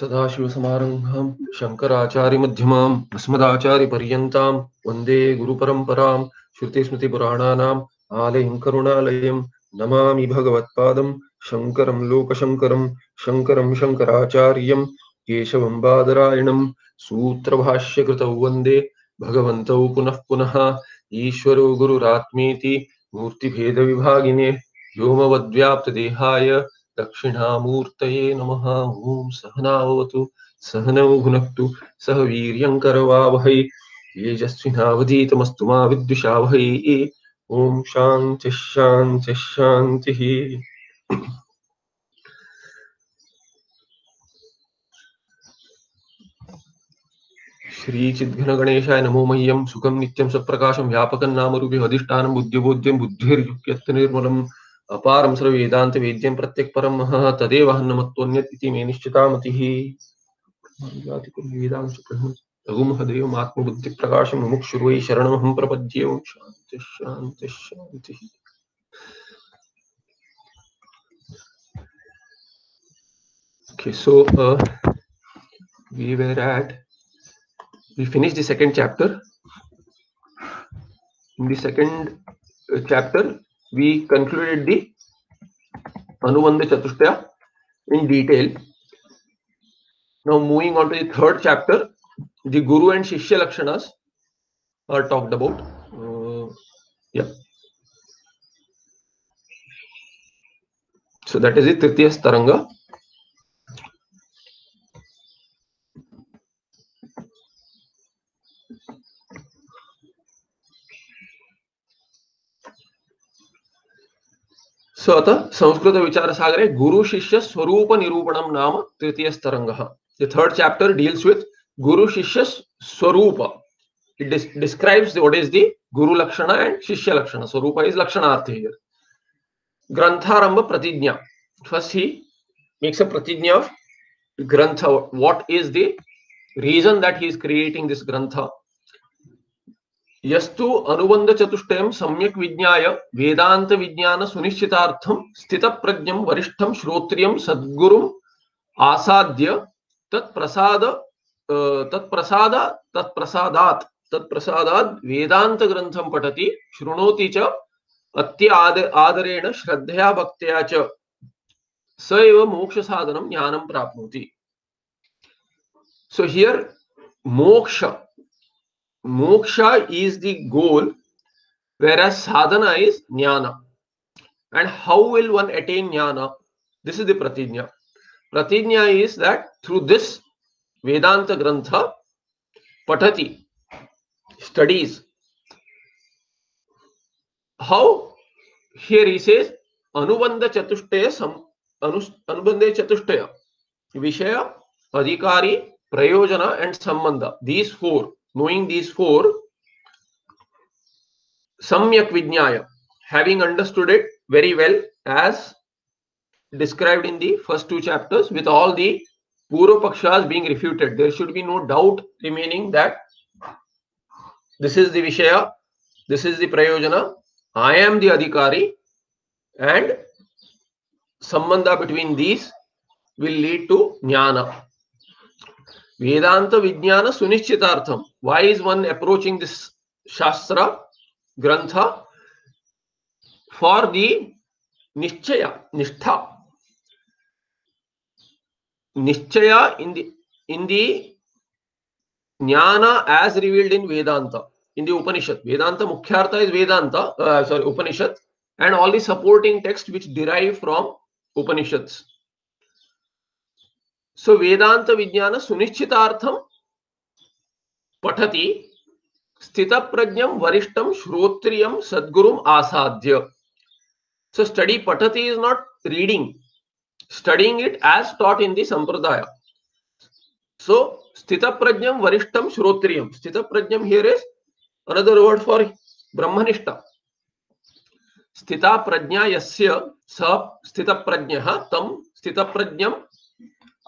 सदाशिवसमारम्भाम् श्रुति स्मृति पुराणा आलय करुणाल नमा भगवत्द शंकर भगवत्पादम् शंकर लोकशङ्करम् केशवं बादरायण सूत्र भाष्य कृत वंदे भगवत पुनः पुनः विभागिने व्योम व्याप्त देहाय दक्षिणामूर्तये नमः। ॐ सहनावतु सहनौ भुनक्तु सह वीर्यङ्करवावहै, तेजस्विनावधीतमस्तु मा विद्विषावहै। ॐ शान्तिः शान्तिः शान्तिः। श्रीचिद्घनगणेशाय नमो मह्यं, सुखं नित्यं, सत्प्रकाशं व्यापकं नामरूपे अधिष्ठानं, बुद्धिबोध्यं बुद्धिर्युक्यत्तनिर्मलम् अपारं सर्ववेदान्तवेद्यं प्रत्यक्परं महः तदेव हन्नमत्वन्यत् मे निश्चितामतिः। रघुमहदेवमात्मबुद्धिप्रकाशं मुमुक्षुर्वै शरणमहं प्रपद्ये। ॐ शान्तिः शान्तिः शान्तिः। Okay, so uh, we were at we finished the second chapter. In the second uh, chapter, we concluded the Anubandha Chatushtaya in detail. Now, moving on to the third chapter, the Guru and Shishya Lakshanas are talked about. Uh, yeah. So, that is the Tritiya Staranga. सो अतः संस्कृत विचार सागरे गुरु शिष्य स्वरूप निरूपण नाम तृतीय स्तरंग third chapter deals with guru शिष्य स्वरूप। It describes what is the guru लक्षण एंड शिष्य लक्षण। स्वरूप इज़ लक्षणार्थ हियर ग्रंथारंभ प्रतिज्ञा। फ़र्स्ट ही मेक्स अ प्रतिज्ञा ऑफ़ ग्रंथ। What is the reason that he is creating this ग्रंथ? यस्तु अनुबंध चतुष्टयं सम्यक् विज्ञाय वेदांत विज्ञान सुनिश्चितार्थं स्थितप्रज्ञं वरिष्ठं श्रोत्रियं सद्गुरुम् आसाद्य तत्प्रसाद अ, तत्प्रसाद तत्प्रसादात् तत्प्रसादात् वेदांत ग्रंथं पठति शृणोति च अत्य आद आदरेण श्रद्धया भक्त्या च स एव मोक्ष साधनं ज्ञानं प्राप्नोति so here moksha moksha is the goal whereas sadhana is jnana. And how will one attain jnana? This is the pratijna pratijna is that through this vedanta grantha patati studies. How? Here he says anubandha chatushtaya sam anu- anubandha chatushtaya vishaya adhikari prayojana and sambandha. These four knowing these four samyak vijnaya having understood it very well as described in the first two chapters with all the purvapakshas being refuted there should be no doubt remaining that this is the vishaya this is the prayojana i am the adhikari and sambandha between these will lead to jnana Vedanta विज्ञान सुनिश्चितार्थम why is one approaching this शास्त्र ग्रंथ? For the निश्चय, निष्ठा। निश्चय in the ज्ञान as revealed in Vedanta. In the Upanishad. Vedanta मुख्यार्थ is Vedanta uh, sorry Upanishad and all the supporting text which derive from Upanishads so Vedanta विज्ञान सुनिश्चितार्थम पठति स्थित प्रज्ञ वरिष्ठ श्रोत्रिय सद्गुरु आसाध्य so study पठती is not reading studying it as taught in the संप्रदाय सो स्थित प्रज्ञ वरिष्ठ श्रोत्रिय स्थित प्रज्ञ here is another word for ब्रह्मनिष्ठ। स्थित प्रज्ञा यस्य स स्थित प्रज्ञ तम स्थित प्रज्ञ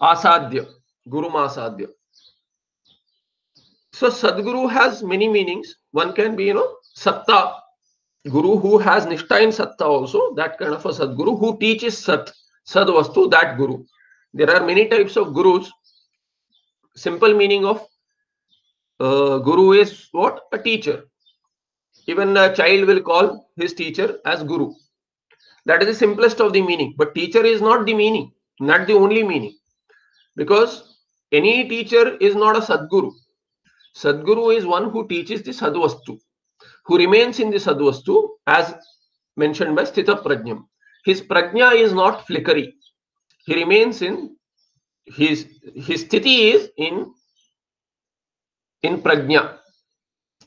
asadhya, guru asadhya. So Sadguru has many meanings. One can be, you know, satta, guru who has nishta in satta also, that kind of a sadguru who teaches sat, sad vastu, that guru. There are many types of gurus. Simple meaning of uh, guru is what? A teacher. Even a child will call his teacher as guru. That is the simplest of the meaning. But teacher is not the meaning, not the only meaning because any teacher is not a sadguru sadguru is one who teaches the sadvastu who remains in the sadvastu as mentioned by sthita prajnam his prajna is not flickery he remains in his his sthiti is in in prajna.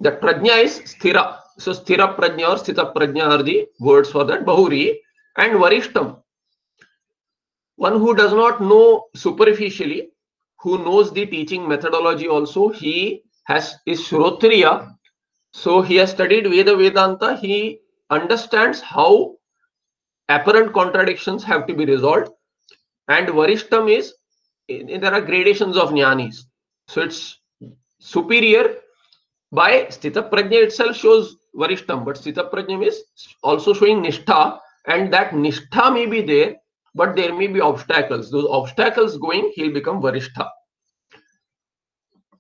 That prajna is sthira. So sthira prajna or sthita prajna are the words for that. Bahuri and varishtam. One who does not know superficially, who knows the teaching methodology also, he has is Shrotriya. So he has studied Veda Vedanta. He understands how apparent contradictions have to be resolved. And Varishtam is there are gradations of jnanis. So it's superior by Sthita Prajna itself shows Varishtam, but Sthita Prajna is also showing Nishtha, and that Nishtha may be there, but there may be obstacles. Those obstacles going, he'll become Varishtha.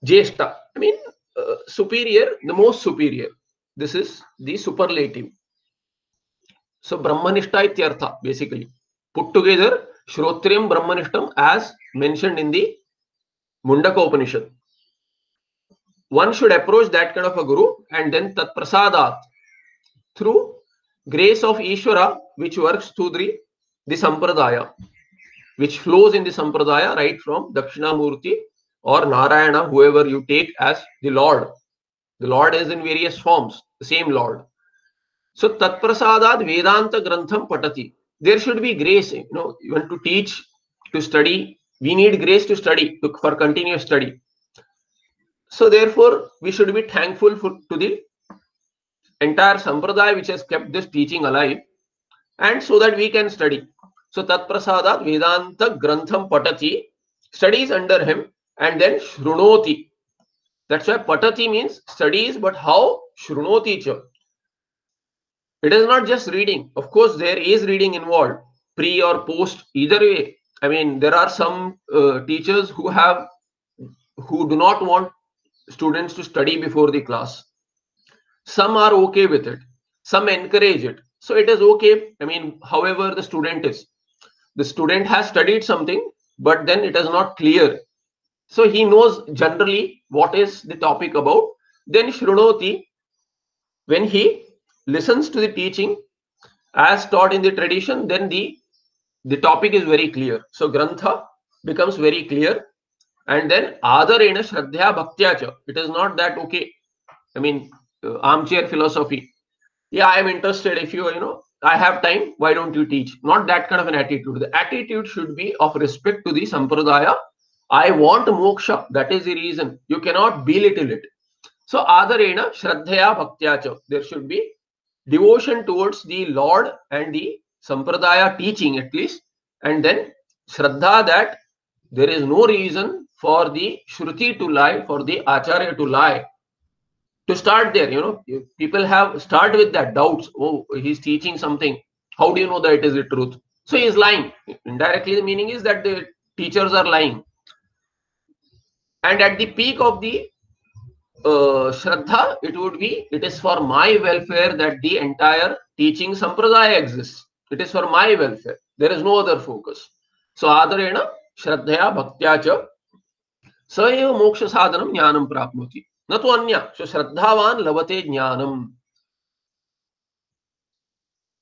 Jeshta, I mean, uh, superior, the most superior. This is the superlative. So, Brahmanishta ityartha, basically. Put together, Shrotriyam Brahmanishtam as mentioned in the Mundaka Upanishad one should approach that kind of a guru and then tat prasadat through grace of Ishvara which works through the, the sampradaya which flows in the sampradaya right from Dakshinamurti or Narayana whoever you take as the Lord. The Lord is in various forms, the same Lord. So tat prasadat Vedanta Grantham Patati. There should be grace, you know, you want to teach, to study. We need grace to study, to, for continuous study. So therefore, we should be thankful for, to the entire sampradaya which has kept this teaching alive and so that we can study. So Tat Prasadat Vedanta Grantham Patati studies under him and then Shrunoti. That's why Patati means studies, but how Shrunoti cha. It is not just reading. Of course, there is reading involved, pre or post, either way. I mean, there are some uh, teachers who have who do not want students to study before the class. Some are okay with it. Some encourage it. So it is okay. I mean, however the student is. The student has studied something, but then it is not clear. So he knows generally what is the topic about. Then Shrunoti, when he listens to the teaching as taught in the tradition, then the, the topic is very clear. So Grantha becomes very clear and then other adarena shraddhya bhaktya it is not that okay i mean uh, armchair philosophy yeah i am interested. If you you know i have time why don't you teach? Not that kind of an attitude. The attitude should be of respect to the sampradaya. I want moksha. That is the reason. You cannot belittle it. So adarena shraddhya bhaktya there should be devotion towards the lord and the sampradaya teaching at least. And then shraddha that there is no reason for the Shruti to lie, for the Acharya to lie To start there, you know, people have start with that doubts. Oh, he's teaching something. How do you know that it is the truth? So he is lying. Indirectly, the meaning is that the teachers are lying. And at the peak of the uh, Shraddha, it would be, it is for my welfare that the entire teaching sampradaya exists. It is for my welfare. There is no other focus. So, Adarena, Shraddhaya, Bhaktya, cha, स एव मोक्ष साधनम ज्ञानम प्राप्नोति न तो अन्य श्रद्धावान लवते ज्ञानम।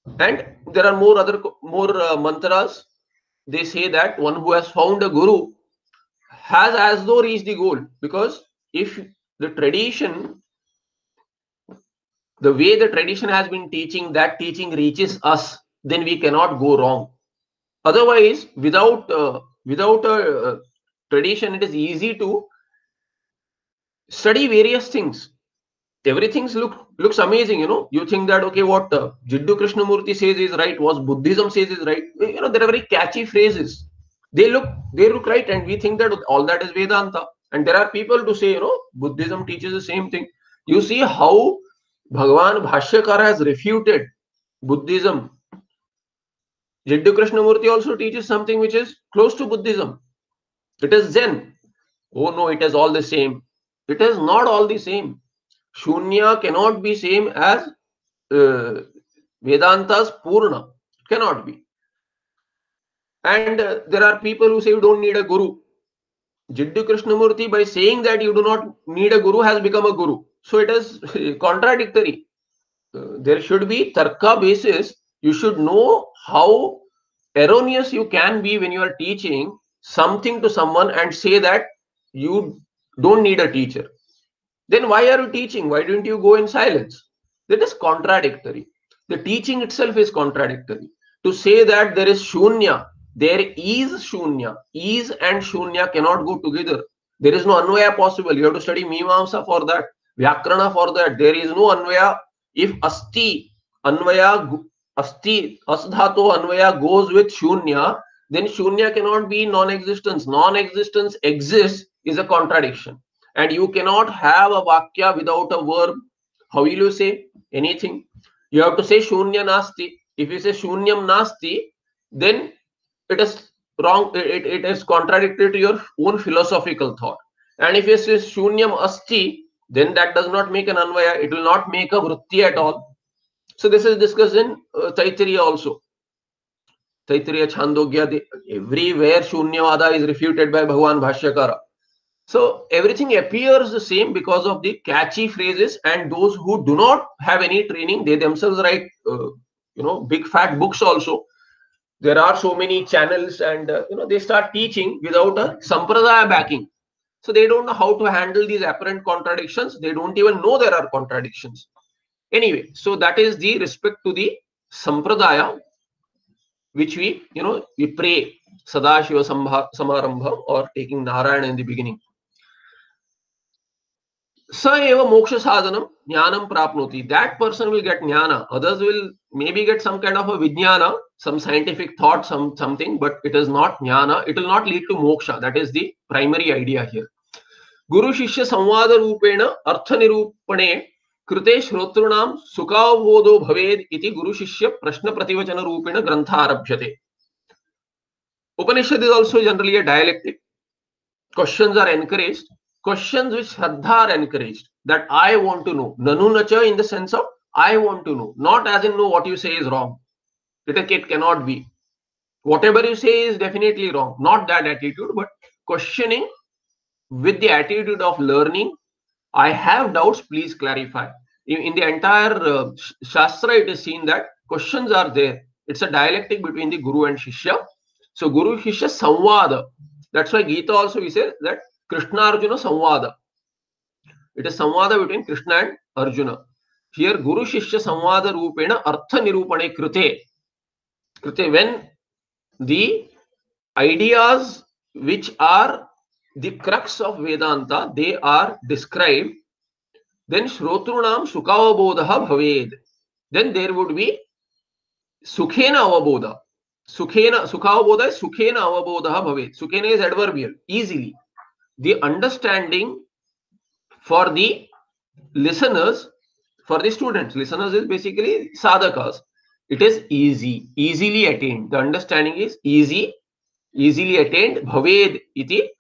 And there are more other more mantras they say that one who has found a guru has as though reach the goal because if the tradition the way the tradition has been teaching that teaching reaches us then we cannot go wrong otherwise without without tradition it is easy to study various things. Everything look looks amazing, you know. You think that okay, what uh, Jiddu Krishnamurti says is right, what Buddhism says is right. You know, there are very catchy phrases. They look they look right, and we think that all that is Vedanta. And there are people to say, you know, Buddhism teaches the same thing. You see how Bhagavan Bhashyakara has refuted Buddhism. Jiddu Krishnamurti also teaches something which is close to Buddhism. It is Zen. oh no it is all the same it is not all the same. Shunya cannot be same as uh, vedanta's purna. It cannot be. And uh, there are people who say you don't need a guru. Jiddu krishnamurti by saying that you do not need a guru has become a guru. So it is contradictory. Uh, there should be tarka basis. You should know how erroneous you can be when you are teaching something to someone and say that you don't need a teacher. Then why are you teaching? Why don't you go in silence? That is contradictory. The teaching itself is contradictory. To say that there is shunya there is shunya. Is and shunya cannot go together. There is no anvaya possible. You have to study mimamsa for that vyakarana for that. There is no anvaya. If asti anvaya asti asdhato anvaya goes with shunya then shunya cannot be non-existence. Non-existence exists is a contradiction. And you cannot have a vakya without a verb. How will you say anything? You have to say shunya nasti. If you say shunyam nasti then it is wrong it, it is contradictory to your own philosophical thought. And if you say shunyam asti then that does not make an anvaya. It will not make a vritti at all. So this is discussed in uh, Taittiriya also. Taittiriya Chandogya, everywhere Shunyavada is refuted by Bhagwan Bhashyakara. So everything appears the same because of the catchy phrases and those who do not have any training, they themselves write, uh, you know, big fat books also. There are so many channels and, uh, you know, they start teaching without a sampradaya backing. So they don't know how to handle these apparent contradictions. They don't even know there are contradictions. Anyway, so that is the respect to the sampradaya, which we, you know, we pray Sadashiva Samarambha or taking Narayana in the beginning. स एव मोक्ष साधनम ज्ञानम प्राप्त that person will get ज्ञान others will may be get some kind of a विज्ञान some scientific thought some something but it is not ज्ञान it will not lead to moksha that is the primary idea here guru शिष्य संवाद रूपेण अर्थ निरूपणे कृते श्रोतृण सुखावबोधो भवेद इति गुरु शिष्य प्रश्न प्रतिवचन रूपेण ग्रंथ आरभ्यते Upanishad is also generally a dialectic question are encouraged. Questions which shraddha are encouraged that I want to know. Nanu nacha in the sense of I want to know, not as in know what you say is wrong. It, cannot be. Whatever you say is definitely wrong. Not that attitude, but questioning with the attitude of learning. I have doubts, please clarify in, in the entire uh, Shastra, it is seen that questions are there. It's a dialectic between the Guru and Shishya. So Guru Shishya Samvada. That's why Gita also we say that Krishna Arjuna Samvada. It is Samvada between Krishna and Arjuna. Here Guru Shishya Samvada Rupena Artha Nirupane Krite. Krite when the ideas which are the crux of Vedanta, they are described then shrotrunam sukhavabodha bhaved then there would be sukhena avabodha sukhena sukhavabodha is sukhena avabodha bhaved sukhena is adverbial easily the understanding for the listeners for the students. Listeners is basically sadhakas. It is easy easily attained. The understanding is easy easily attained. Bhaved iti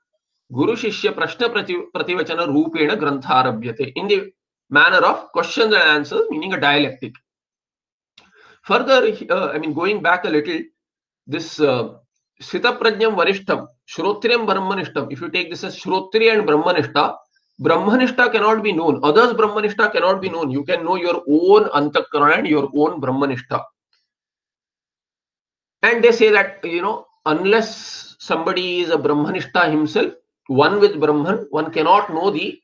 guru shishya prashna prativachana rupena grantharabhyate in the manner of questions and answers, meaning a dialectic. Further, uh, I mean, going back a little, this uh, Sita Prajnam Varishtam, Shrotriyam Brahmanishtam, if you take this as Shrotriya and Brahmanishta, Brahmanishta cannot be known. Others Brahmanishta cannot be known. You can know your own Antakarana and your own Brahmanishta. And they say that, you know, unless somebody is a Brahmanishta himself, one with Brahman, one cannot know the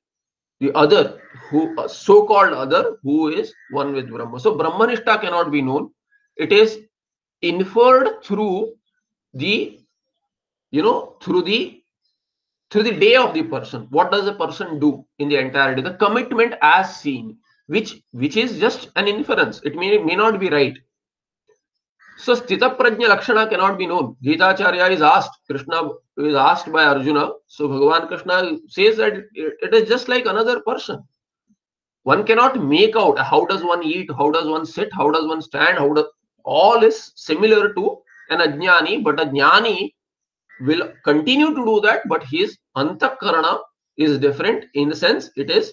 the other who uh, so-called other who is one with brahma so brahmanishta cannot be known it is inferred through the you know through the through the day of the person what does a person do in the entirety the commitment as seen which which is just an inference it may may not be right so Sthita Prajna Lakshana cannot be known. Gita Acharya is asked, Krishna is asked by Arjuna. So Bhagavan Krishna says that it is just like another person. One cannot make out how does one eat, how does one sit, how does one stand, how does all is similar to an ajnani, but a jnani will continue to do that, but his antakarana is different in the sense it is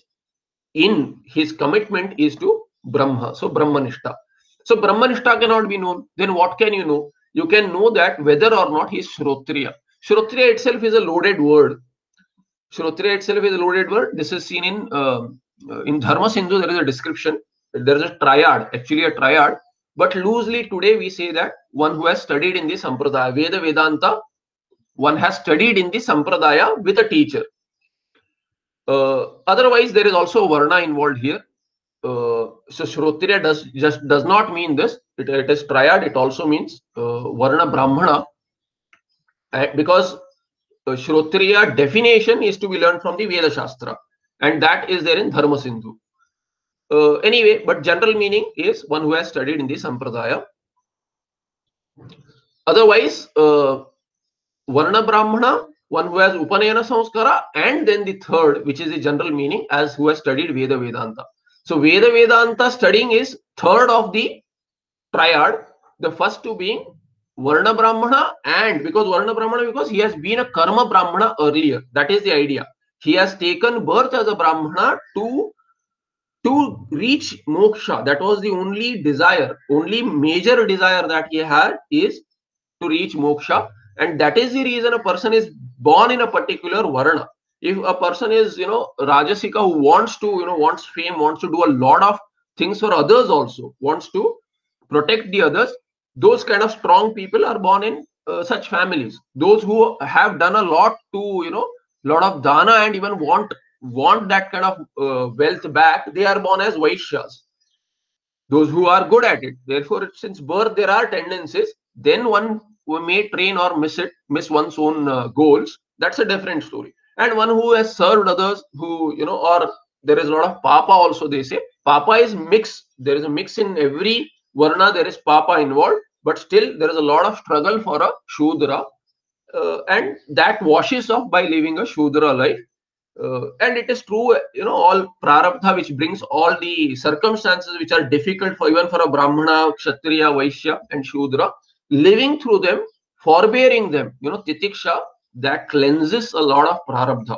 in his commitment is to Brahma. So Brahmanishta. So Brahmanishta cannot be known. Then what can you know? You can know that whether or not he is Shrotriya. Shrotriya itself is a loaded word. Shrotriya itself is a loaded word. This is seen in uh, in Dharma Sindhu. There is a description. There is a triad, actually a triad. But loosely today we say that one who has studied in the Sampradaya, Veda Vedanta, one has studied in the Sampradaya with a teacher. Uh, otherwise, there is also Varna involved here. Uh, so Shrotriya does just does not mean this. It, it is triad. It also means uh, Varna Brahmana, because uh, Shrotriya definition is to be learned from the Veda Shastra, and that is there in Dharma Sindhu. Uh, anyway, but general meaning is one who has studied in the Sampradaya. Otherwise, uh, Varna Brahmana, one who has Upanayana Samskara, and then the third, which is the general meaning, as who has studied Veda Vedanta. So Veda Vedanta studying is third of the triad, the first two being Varna Brahmana, and because Varna Brahmana, because he has been a Karma Brahmana earlier. That is the idea. He has taken birth as a Brahmana to to reach moksha. That was the only desire, only major desire that he had is to reach moksha and that is the reason a person is born in a particular varna if a person is you know rajasika who wants to you know wants fame wants to do a lot of things for others also wants to protect the others those kind of strong people are born in uh, such families those who have done a lot to you know lot of dana and even want want that kind of uh, wealth back they are born as vaishyas those who are good at it therefore since birth there are tendencies then one who may train or miss it, miss one's own uh, goals, that's a different story. And one who has served others, who you know, or there is a lot of papa also. They say papa is mix. There is a mix in every varna. There is papa involved, but still there is a lot of struggle for a shudra, uh, and that washes off by living a shudra life. Uh, and it is true, you know, all prarabdha which brings all the circumstances which are difficult for even for a brahmana, kshatriya, vaishya, and shudra living through them, forbearing them, you know, titiksha, that cleanses a lot of prarabdha,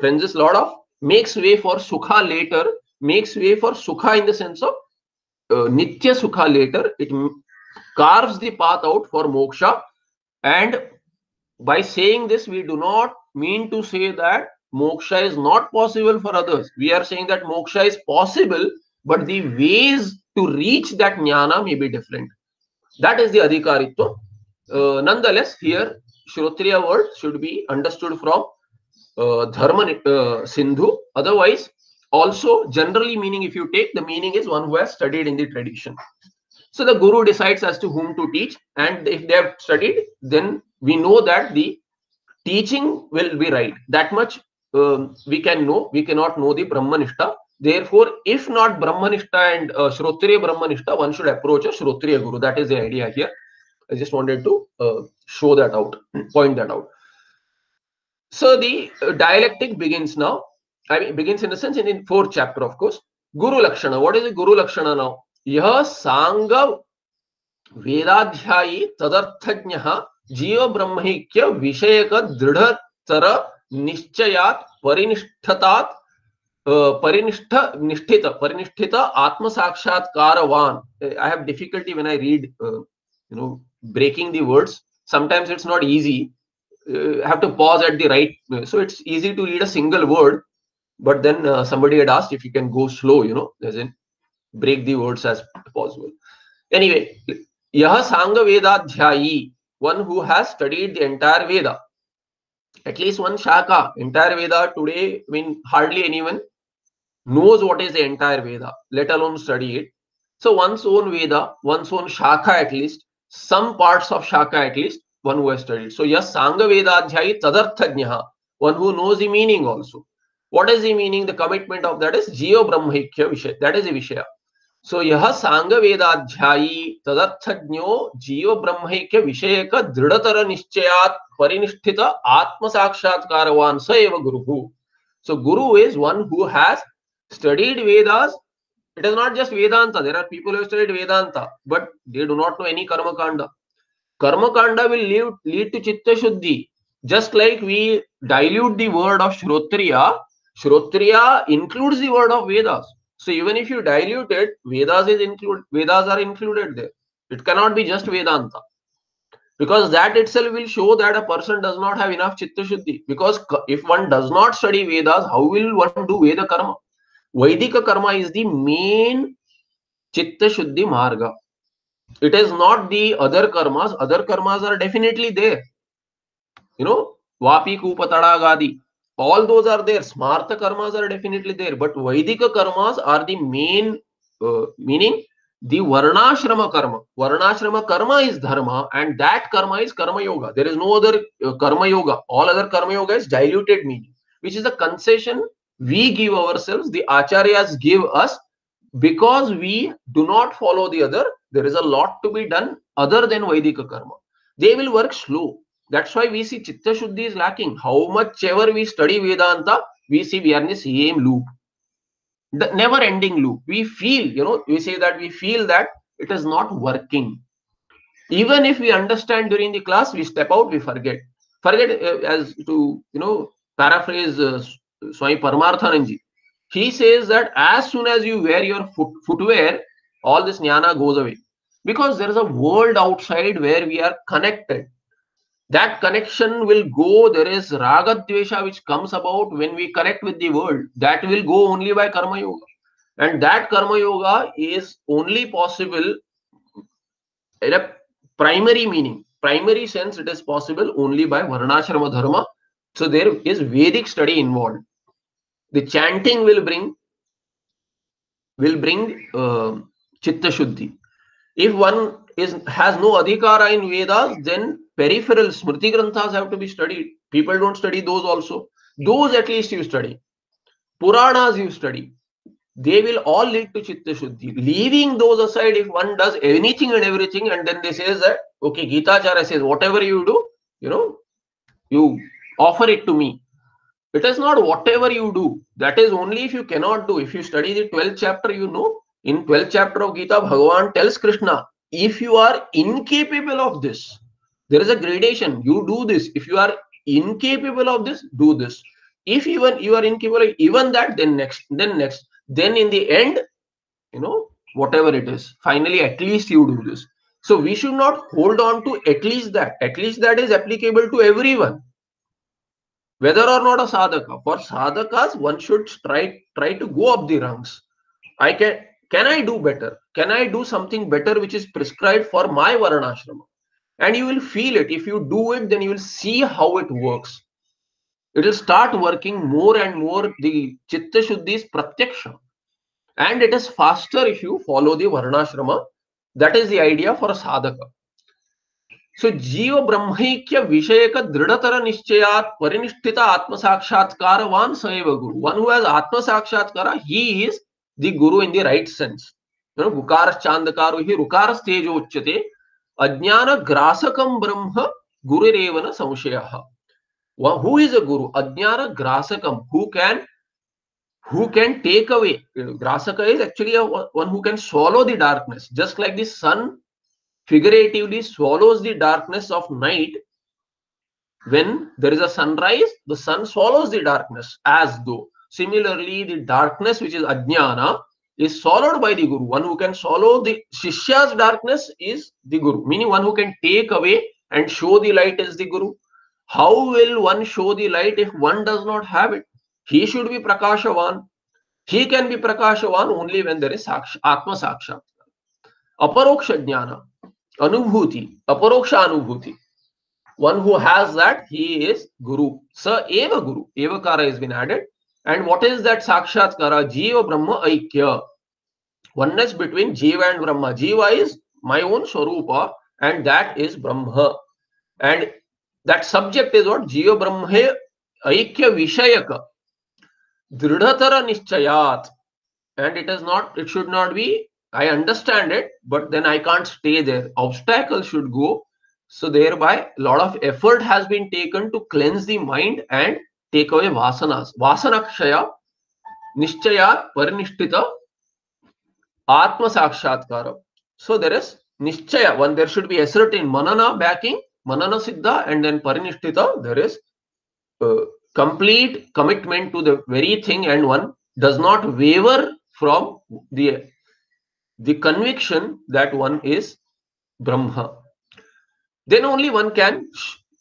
cleanses a lot of, makes way for sukha later, makes way for sukha in the sense of uh, nitya sukha later. It carves the path out for moksha. And by saying this, we do not mean to say that moksha is not possible for others. We are saying that moksha is possible, but the ways to reach that jnana may be different. That is the adhikaritva. Uh, nonetheless, here Shrotriya word should be understood from uh, Dharma uh, Sindhu. Otherwise, also generally meaning if you take the meaning is one who has studied in the tradition. So the guru decides as to whom to teach, and if they have studied, then we know that the teaching will be right. That much um, we can know. We cannot know the Brahmanishta. Therefore, if not Brahmanishta and uh, Shrotriya Brahmanishta, one should approach a Shrotriya Guru. That is the idea here. I just wanted to uh, show that out, point that out. So the uh, dialectic begins now. I mean, begins in a sense in the fourth chapter, of course. Guru Lakshana. What is a Guru Lakshana now? Yah Sangha Vedadhyayi Tadarthajnyaha Jiva Brahmaikya Vishayaka Dridhatara निश्चयात परिनिष्ठता परिनिष्ठ, निष्ठित, परिनिष्ठित आत्म साक्षात्कार one I have difficulty when I read you know breaking words sometimes it's not easy have to pause at the right so it's easy to read a single word but then somebody had asked if you can go slow you know as in break the words as possible any यह सांग वेदाध्यायी one who has studied the entire Veda at least one shaka entire veda today i mean hardly anyone knows what is the entire Veda, let alone study it. So one's own Veda, one's own Shaka at least, some parts of Shaka at least, one who has studied. So yes, Sangha Vedadhyayi Tadarthajnaha, one who knows the meaning also. What is the meaning? The commitment of that is Jiva Brahmaikya Vishaya. That is the Vishaya. So young वेदाध्यायी तदर्थ ज्ञो जीव ब्रह्मक्य विषयक दृढ़तर निश्चया परिनिष्ठित आत्म साक्षात्कार guru. So guru is one who has studied Vedas it is not just Vedanta there are people studied Vedanta but they do not know any कर्मकांड कर्मकांड will lead to चित्त शुद्धि just like we dilute the of श्रोत्रिया श्रोत्रिया includes the word of Vedas So even if you dilute it, Vedas is included, Vedas are included there. It cannot be just Vedanta. Because that itself will show that a person does not have enough Chitta Shuddhi. Because if one does not study Vedas, how will one do Veda Karma? Vaidika Karma is the main Chitta Shuddhi Marga. It is not the other karmas. Other karmas are definitely there. You know, Vapi Kupa Tadagadi. All those are there. Smartha karmas are definitely there. But Vaidika karmas are the main, uh, meaning the Varnashrama karma. Varnashrama karma is dharma and that karma is karma yoga. There is no other uh, karma yoga. All other karma yoga is diluted meaning, which is the concession we give ourselves, the acharyas give us because we do not follow the other there is a lot to be done other than Vaidika karma. They will work slow. That's why we see Chitta Shuddhi is lacking. How much ever we study Vedanta, we see we are in the same loop. The never ending loop. We feel, you know, we say that we feel that it is not working. Even if we understand during the class, we step out, we forget. Forget uh, as to, you know, paraphrase uh, Swami Paramarthanandaji. He says that as soon as you wear your foot, footwear, all this jnana goes away because there is a world outside where we are connected that connection will go there is raga dvesha which comes about when we connect with the world. That will go only by karma yoga. And that karma yoga is only possible in a primary meaning. Primary sense it is possible only by varnashrama dharma. So there is vedic study involved. The chanting will bring will bring uh, chitta shuddhi. If one is has no adhikara in Vedas, then peripheral smriti granthas have to be studied. People don't study those also. Hmm. Those at least you study. Puranas you study. They will all lead to chitta shuddhi. Leaving those aside, if one does anything and everything, and then they says that okay, Gitacharya says whatever you do, you know, you offer it to me. It is not whatever you do. That is only if you cannot do. If you study the 12th chapter, you know, in 12th chapter of Gita, Bhagavan tells Krishna, if you are incapable of this, there is a gradation. You do this. If you are incapable of this, do this. If even you are incapable, even that, then next, then next. Then in the end, you know, whatever it is, finally, at least you do this. So we should not hold on to at least that. At least that is applicable to everyone. Whether or not a sadhaka. For sadhakas, one should try try to go up the ranks I can can I do better? Can I do something better which is prescribed for my Varanashrama? And you will feel it. If you do it, then you will see how it works. It will start working more and more. The Chitta Shuddhi is Pratyaksha. And it is faster if you follow the Varnashrama. That is the idea for sadhaka. So, Jiva Brahmaikya Vishayaka Dridhatara Nishchayat Parinishthita Atma Sakshatkaravan Saiva Guru. One who has Atma Sakshatkara, he is the guru in the right sense. गुकारश्चांदकारो ही रुकारस्तेजो उच्यते। अज्ञान ग्रासकम ब्रह्म गुरुरेव न संशय। Who is a guru अज्ञान ग्रासकम who can who can take away ग्रासक is actually one who can swallow the darkness just like the sun figuratively swallows the darkness of night when there is a sunrise, the sun swallows the darkness as though. Similarly, the darkness which is ajnana is swallowed by the guru. One who can swallow the shishya's darkness is the guru, meaning one who can take away and show the light is the guru. How will one show the light if one does not have it? He should be prakashavan. He can be prakashavan only when there is saksha, atma sakshat. Aparoksha jnana, anubhuti, aparoksha anubhuti. One who has that, he is guru. Sa eva guru. Evakara has been added. And what is that Sakshatkara? Jiva Brahma Aikya. Oneness between Jiva and Brahma. Jiva is my own Swarupa and that is Brahma. And that subject is what? Jiva Brahma Aikya Vishayaka. Dridhatara Nischayat. And it is not, it should not be, I understand it, but then I can't stay there. Obstacle should go. So thereby, a lot of effort has been taken to cleanse the mind and take away vasanas. Vasanakshaya, Nishchaya, Parinishthita, Atma Sakshatkara. So there is Nishchaya, one there should be a certain manana backing, manana siddha, and then parinishtita, there is uh, complete commitment to the very thing, and one does not waver from the the conviction that one is Brahma. Then only one can,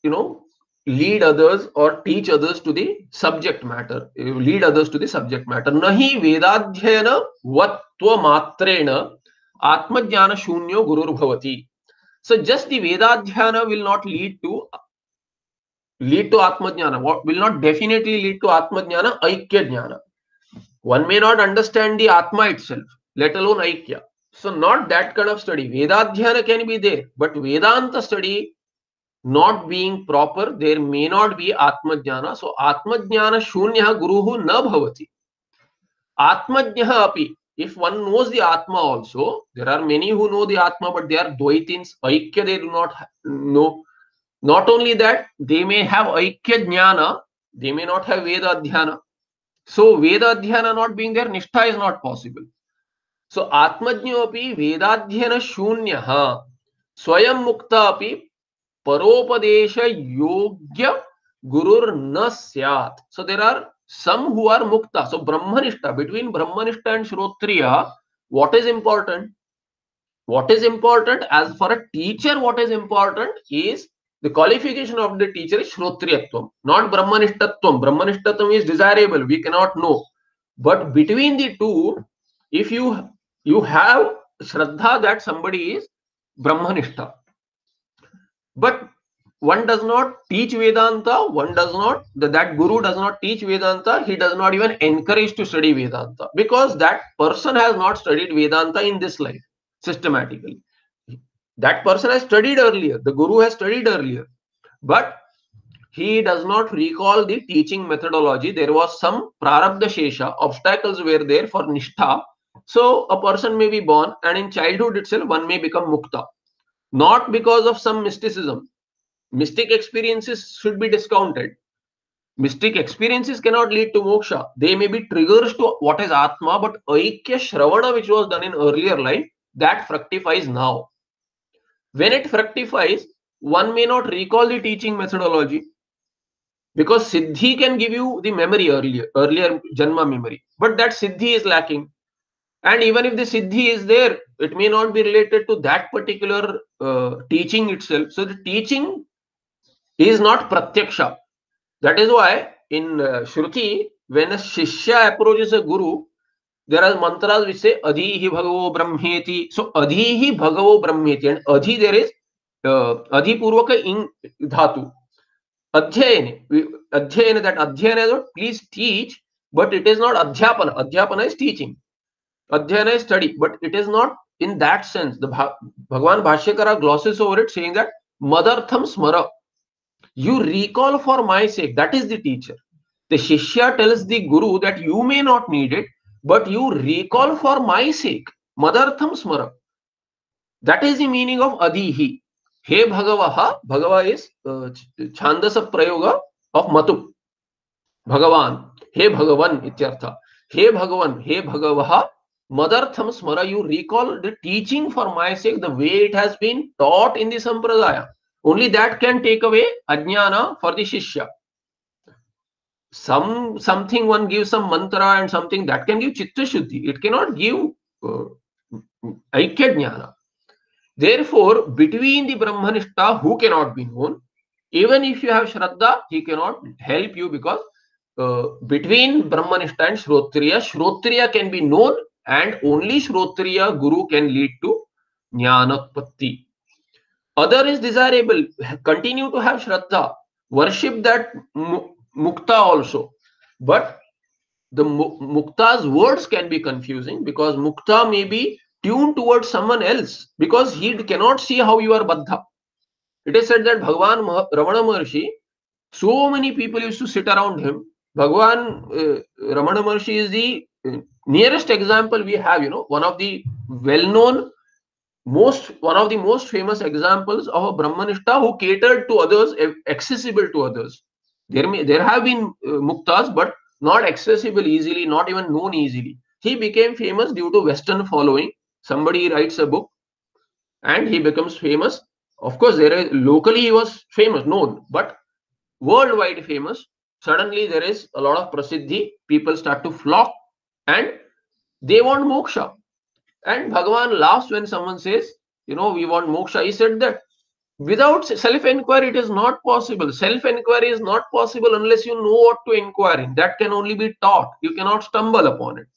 you know, lead others or teach others to the subject matter, lead others to the subject matter. Nahi vedadhyayana vatva matrena atmajnana shunyo gurur bhavati. So just the vedadhyana will not lead to lead to atmajnana. What will not definitely lead to atmajnana? Aikya jnana. One may not understand the atma itself, let alone aikya. So not that kind of study. Vedadhyana can be there, but Vedanta study not being proper, there may not be Atmajnana. So Atmajnana Shunya Guruhu na bhavati. Atmajnana api. If one knows the Atma also, there are many who know the Atma, but they are Dvaitins. Aikya they do not know. Not only that, they may have Aikya Jnana, they may not have Veda Dhyana. So Veda Dhyana not being there, Nishtha is not possible. So Atmajnyo api Vedadhyana Shunya. Swayam Mukta api परोपदेश योग्य न सियात. So there are some who are Mukta so ब्रह्मनिष्ठा between ब्रह्मनिष्ठ and Shrotriya what is important what is important as for a teacher what is important is the qualification of the teacher is श्रोत्रियत्व not ब्रह्मनिष्ठत्व ब्रह्मनिष्ठत्व is desirable we cannot know but between the two if you you have Shraddha that somebody is ब्रह्मनिष्ठा but one does not teach vedanta one does not that guru does not teach vedanta he does not even encourage to study vedanta. Because that person has not studied vedanta in this life systematically. That person has studied earlier the guru has studied earlier. But he does not recall the teaching methodology. There was some prarabdha shesha obstacles were there for nishtha. So a person may be born and in childhood itself one may become mukta. Not because of some mysticism. Mystic experiences should be discounted. Mystic experiences cannot lead to moksha. They may be triggers to what is Atma, but Aikya Shravana, which was done in earlier life, that fructifies now. When it fructifies, one may not recall the teaching methodology because Siddhi can give you the memory earlier, earlier Janma memory, but that Siddhi is lacking and even if the siddhi is there it may not be related to that particular uh, teaching itself. So the teaching is not pratyaksha. That is why in uh, shruti when a shishya approaches a guru there are mantras which say adhihi bhagavo brahmeti so adhihi bhagavo brahmeti and adhi there is uh, adhi purvaka in dhatu. Adhyayane. Adhyayana that adhyayana please teach but it is not adhyapana. Adhyapana is teaching Adhyana is study, but it is not in that sense. The Bhagwan Bhashyakara glosses over it saying that Madartham Smara. You recall for my sake. That is the teacher. The Shishya tells the Guru that you may not need it, but you recall for my sake. Madartham Smara. That is the meaning of Adihi. He Bhagavaha. Bhagava is uh, Chandasa Prayoga of Matu. Bhagavan. He Bhagavan ityartha. He Bhagavan. He Bhagavaha. Madartham Smara, you recall the teaching for my sake, the way it has been taught in the Sampradaya. Only that can take away Ajnana for the Shishya. Some something one gives some mantra and something that can give Chitta Shuddhi. It cannot give uh, Aikya Jnana. Therefore, between the Brahmanishta, who cannot be known, even if you have Shraddha, he cannot help you because uh, between Brahmanishta and Shrotriya, Shrotriya can be known and only Shrotriya Guru can lead to Jnanapatti. Other is desirable. Continue to have Shraddha. Worship that Mukta also. But the Mukta's words can be confusing because Mukta may be tuned towards someone else because he cannot see how you are Baddha. It is said that Bhagavan Ramana Maharshi, so many people used to sit around him. Bhagavan uh, Ramana Maharshi is the uh, nearest example we have you know one of the well known most one of the most famous examples of a brahmanishta who catered to others accessible to others there may there have been uh, muktas but not accessible easily not even known easily he became famous due to western following somebody writes a book and he becomes famous. Of course, there is locally he was famous, known, but worldwide famous. Suddenly there is a lot of prasiddhi. People start to flock and they want moksha. And Bhagavan laughs when someone says, you know, we want moksha. He said that without self-inquiry, it is not possible. Self-inquiry is not possible unless you know what to inquire in. That can only be taught. You cannot stumble upon it.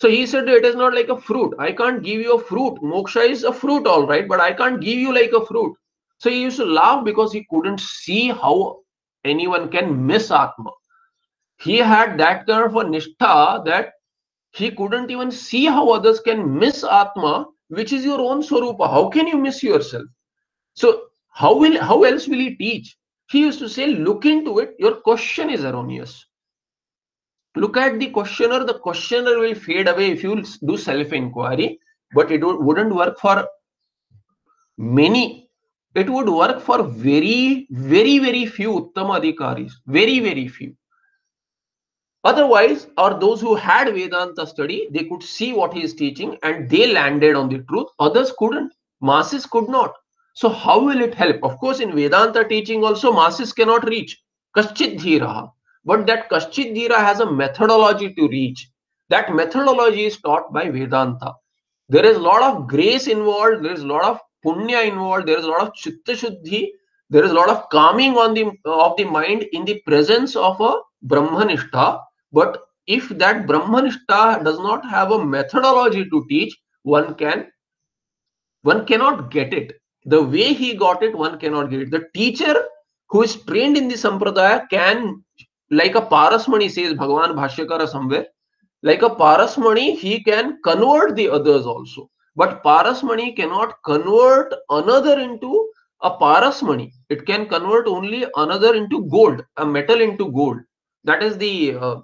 So he said it is not like a fruit. I can't give you a fruit. Moksha is a fruit, all right, but I can't give you like a fruit. So he used to laugh because he couldn't see how anyone can miss Atma. He had that kind of a nishtha that he couldn't even see how others can miss Atma, which is your own Swarupa. How can you miss yourself? So how will how else will he teach? He used to say, look into it. Your question is erroneous look at the questioner the questioner will fade away if you do self inquiry but it wouldn't work for many it would work for very very very few uttama adhikaris. Very very few. Otherwise or those who had vedanta study they could see what he is teaching and they landed on the truth. Others couldn't. Masses could not. So how will it help? Of course in vedanta teaching also masses cannot reach. Kaschit dhiraha but that Kaschit Dhira has a methodology to reach. That methodology is taught by Vedanta. There is a lot of grace involved, there is a lot of punya involved, there is a lot of chitta shuddhi, there is a lot of calming on the of the mind in the presence of a Brahmanishta. But if that Brahmanishta does not have a methodology to teach, one can one cannot get it. The way he got it, one cannot get it. The teacher who is trained in the sampradaya can like a parasmani says bhagavan bhashyakara somewhere like a parasmani he can convert the others also but parasmani cannot convert another into a parasmani. It can convert only another into gold a metal into gold. That is the uh,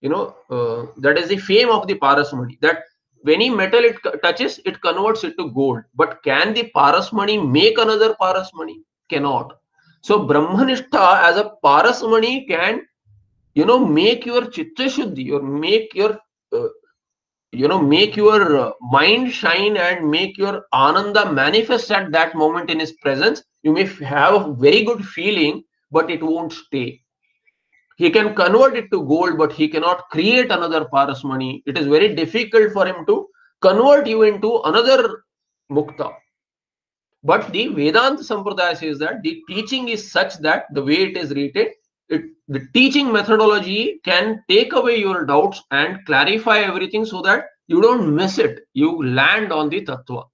you know uh, that is the fame of the parasmani. That any metal it touches it converts it to gold. But can the parasmani make another parasmani? Cannot. So brahmanistha as a parasmani can you know make your chitta shuddhi or make your you know make your mind shine and make your ananda manifest at that moment in his presence you may have a very good feeling but it won't stay. He can convert it to gold but he cannot create another parasmani. It is very difficult for him to convert you into another mukta. But the vedanta sampradaya says that the teaching is such that the way it is written it, the teaching methodology can take away your doubts and clarify everything so that you don't miss it you land on the tattva.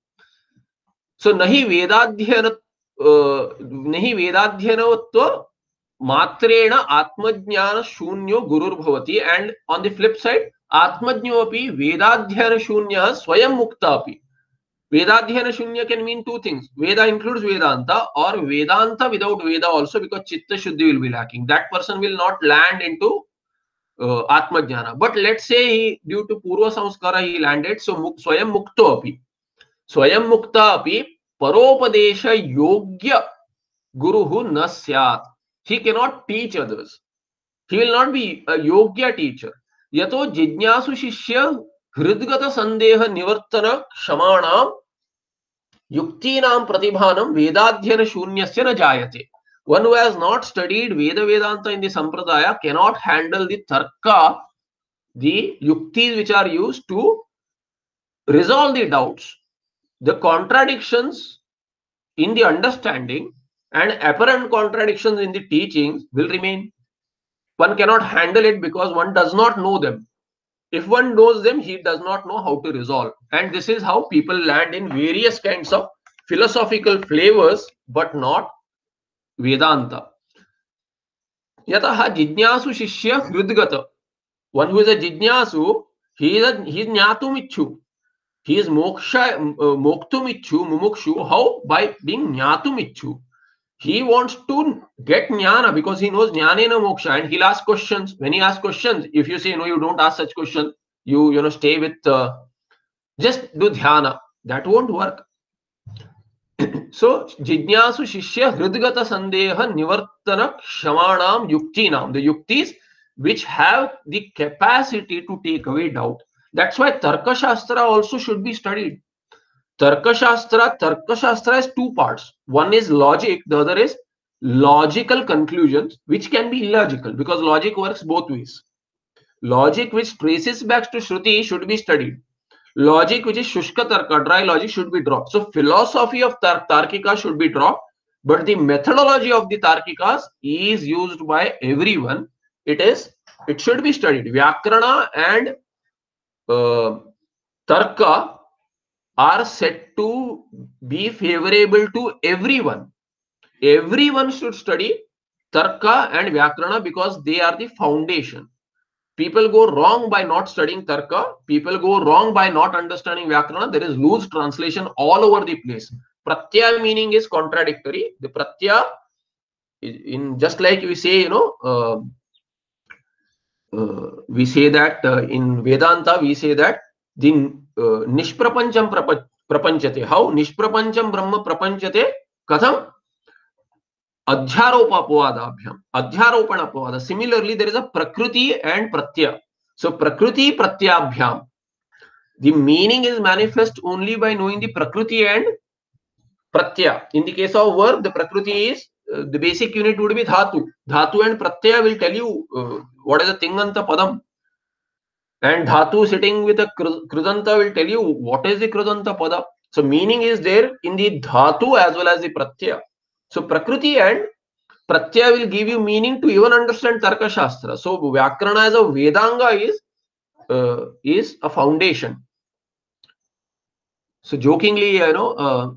So nahi vedadhyana uh, nahi matrena atmajnana shunyo gurur bhavati and on the flip side api vedadhyana shunya swayam mukta api Vedadhyana Shunya can mean two things. Veda includes Vedanta or Vedanta without Veda also because Chitta Shuddhi will be lacking. That person will not land into uh, Atmajnana. But let's say he, due to Purva Samskara he landed, so muk, Swayam Mukta api. Swayam Mukta api Paropadesha Yogya Guruhu na. He cannot teach others. He will not be a Yogya teacher. Yato Jijnasu Shishya Hridgata Sandeha Nivartana Shamanam Yuktinam pratibhanam Vedaadhyana shunyasya jayate. One who has not studied Veda Vedanta in the Sampradaya cannot handle the tarka, the yuktis which are used to resolve the doubts, the contradictions in the understanding and apparent contradictions in the teachings will remain. One cannot handle it because one does not know them. If one knows them, he does not know how to resolve. And this is how people land in various kinds of philosophical flavors, but not Vedanta. Yataha jijnasu shishya hrudgata. One who is a jijnasu, he is a he is jnatumichu. He is moksha uh, moktumichu, mumukshu. How? By being jnatumichu he wants to get jnana because he knows jnanena moksha and he'll ask questions. When he asks questions if you say no you don't ask such questions you you know stay with uh, just do dhyana that won't work. So jijnasu shishya hridgata sandeha nivartana kshamanam yuktinam the yuktis which have the capacity to take away doubt. That's why tarka shastra also should be studied Tarkashastra, Tarkashastra has two parts. One is logic, the other is logical conclusions, which can be illogical because logic works both ways. Logic which traces back to Shruti should be studied. Logic which is Shushka Tarka, dry logic should be dropped. So philosophy of tar Tarkika should be dropped, but the methodology of the Tarkikas is used by everyone. It is, it should be studied. Vyakarana and uh, Tarka are said to be favorable to everyone. Everyone should study Tarka and Vyakarana because they are the foundation. People go wrong by not studying Tarka. People go wrong by not understanding Vyakarana. There is loose translation all over the place. Pratyaya meaning is contradictory. The Pratyaya, in just like we say, you know, uh, uh, we say that uh, in Vedanta, we say that the निष्प्रपंचम प्रपंचते। How निष्प्रपंचम ब्रह्म प्रपंचते। कथम? अध्यारोप अपवादाभ्याम अध्यारोपण अपवाद similarly there is a प्रकृति and प्रत्यय। So प्रकृति, प्रत्याभ्याम। The meaning is manifest only by knowing the प्रकृति and Pratyaya. In the case of verb the प्रकृति is the basic unit would be धातु। धातु and Pratyaya will tell you what is the thing Padma and dhatu sitting with a krudanta will tell you what is the krudanta pada so meaning is there in the dhatu as well as the pratyaya so Prakriti and Pratyaya will give you meaning to even understand Tarka Shastra. So Vyakarana as a Vedanga is uh, is a foundation. So jokingly, you know, uh,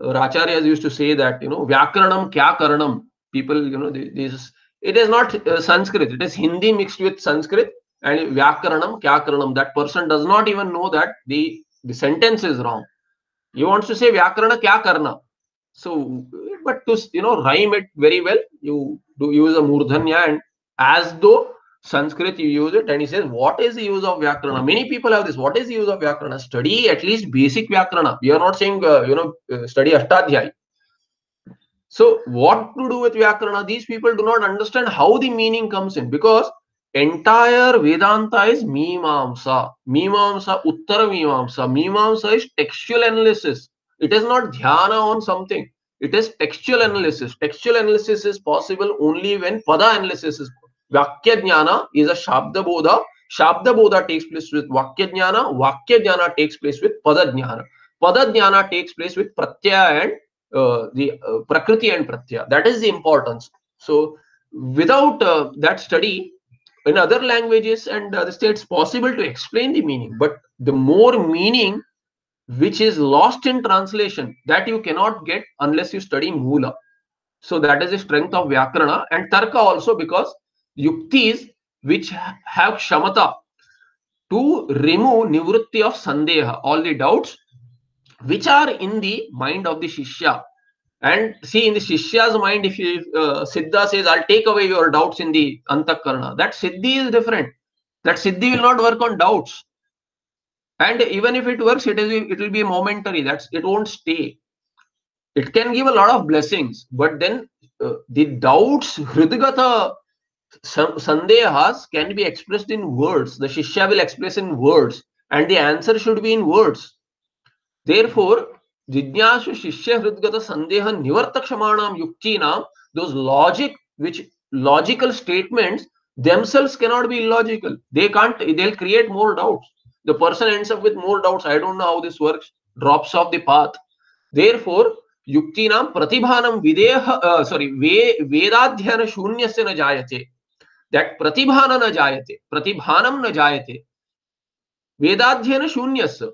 Racharyas used to say that you know Vyakaranam kya karanam. People, you know, this it is not uh, Sanskrit. It is Hindi mixed with Sanskrit and Vyakaranam kya karanam. That person does not even know that the the sentence is wrong. He wants to say Vyakarana kya karna. So but to you know rhyme it very well, you do use a murdhanya and as though Sanskrit you use it and he says, what is the use of Vyakarana? Many people have this. What is the use of Vyakarana? Study at least basic Vyakarana. We are not saying, uh, you know, uh, study Ashtadhyay. So what to do with Vyakarana? These people do not understand how the meaning comes in because entire Vedanta is Mimamsa. Mimamsa, Uttara Mimamsa. Mimamsa is textual analysis. It is not dhyana on something. It is textual analysis. Textual analysis is possible only when pada analysis is. Vakya jnana is a shabda bodha. Shabda bodha takes place with Vakya jnana. Vakya jnana takes place with pada jnana. Pada jnana takes place with pratyaya and uh, the uh, prakriti and pratyaya. That is the importance. So without uh, that study, in other languages and other states, possible to explain the meaning. But the more meaning which is lost in translation that you cannot get unless you study Mula. So that is the strength of Vyakarana and Tarka also because yuktis which have Shamata to remove Nivrutti of Sandeha, all the doubts which are in the mind of the Shishya. And see in the Shishya's mind, if you, uh, Siddha says, I'll take away your doubts in the Antakarna, that Siddhi is different. That Siddhi will not work on doubts. And even if it works it is it will be momentary. That's it won't stay. It can give a lot of blessings but then uh, the doubts hridgata sandehas can be expressed in words. The shishya will express in words and the answer should be in words. Therefore jijnasu shishya hridgata sandeha nivartakshamanam yuktinam those logic which logical statements themselves cannot be illogical. They can't they'll create more doubts. The person ends up with more doubts. I don't know how this works. Drops off the path. Therefore yuktinam pratibhanam videha uh, sorry ve vedadhyana shunyasya na jayate. That pratibhana na jayate. Pratibhanam na jayate. Vedadhyana shunyasya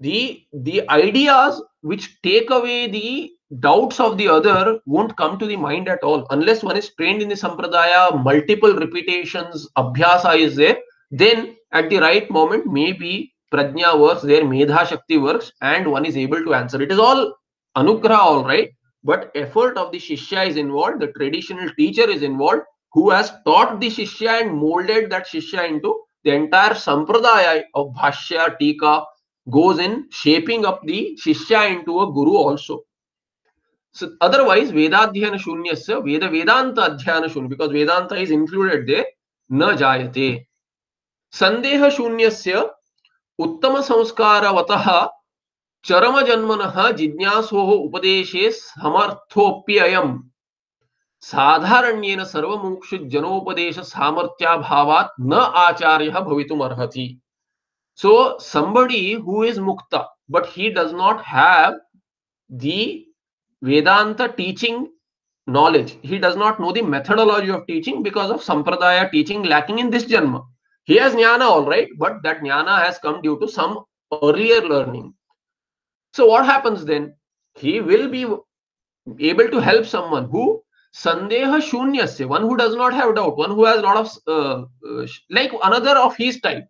the the ideas which take away the doubts of the other won't come to the mind at all. Unless one is trained in the sampradaya multiple repetitions abhyasa is there then at the right moment maybe prajna works there medha shakti works and one is able to answer. It is all anugraha all right? But effort of the shishya is involved the traditional teacher is involved who has taught the shishya and molded that shishya into the entire sampradaya of bhashya tika goes in shaping up the shishya into a guru also so otherwise vedadhyana shunyasya veda vedanta adhyana shunya because vedanta is included there na jayate संदेह शून्य उत्तम संस्कारवत चरम जन्मन जिज्ञासो उपदेशे समर्थोप्ययम् साधारण्येन सर्वमुक्षु जनोपदेश सामर्थ्याभावात् न आचार्यः भवितुम् अर्हति so somebody who is mukta but he does not have the vedanta teaching knowledge. He does not know the methodology of teaching because of sampradaya teaching lacking in this janma. He has jnana all right but that jnana has come due to some earlier learning. So what happens then? He will be able to help someone who sandeha shunyasya one who does not have doubt one who has a lot of uh, uh, like another of his type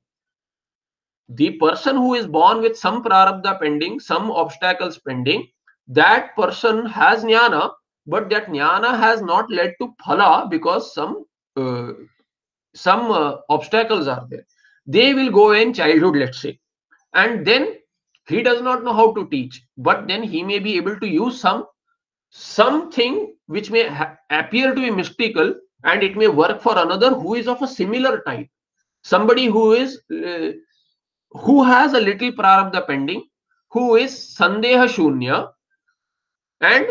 the person who is born with some prarabdha pending some obstacles pending that person has jnana but that jnana has not led to phala because some uh, some uh, obstacles are there. They will go in childhood let's say. And then he does not know how to teach but then he may be able to use some something which may appear to be mystical and it may work for another who is of a similar type. Somebody who is uh, who has a little prarabdha pending who is sandeha shunya and